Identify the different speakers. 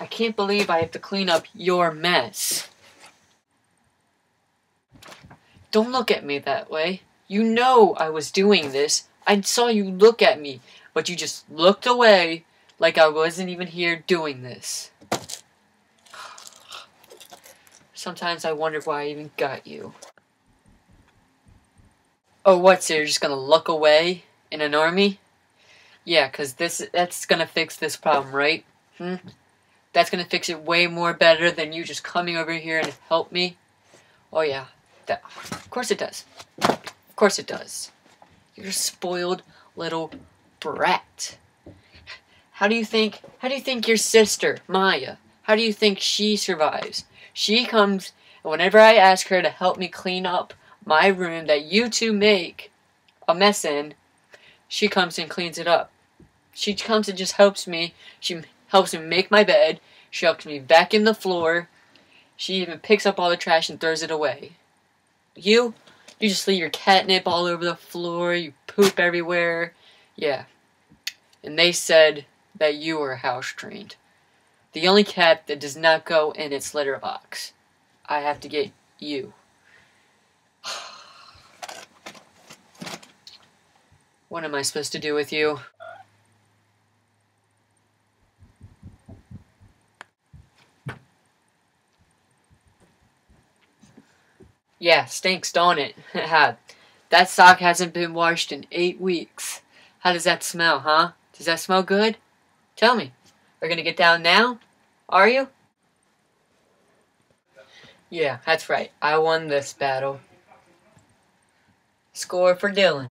Speaker 1: I can't believe I have to clean up your mess. Don't look at me that way. You know I was doing this. I saw you look at me, but you just looked away like I wasn't even here doing this. Sometimes I wonder why I even got you. Oh, what, so you're just gonna look away and ignore me? Yeah, cause this that's gonna fix this problem, right? Hmm? That's gonna fix it way more better than you just coming over here and help me. Oh yeah, that, of course it does. Of course it does. You're a spoiled little brat. How do you think? How do you think your sister Maya? How do you think she survives? She comes, and whenever I ask her to help me clean up my room that you two make a mess in, she comes and cleans it up. She comes and just helps me. She helps me make my bed. She helps me vacuum the floor. She even picks up all the trash and throws it away. You, you just leave your catnip all over the floor. You poop everywhere. Yeah. And they said that you were house trained. The only cat that does not go in its litter box. I have to get you. What am I supposed to do with you? Yeah, stinks, don't it? that sock hasn't been washed in eight weeks. How does that smell, huh? Does that smell good? Tell me. We're gonna get down now? Are you? Yeah, that's right. I won this battle. Score for Dylan.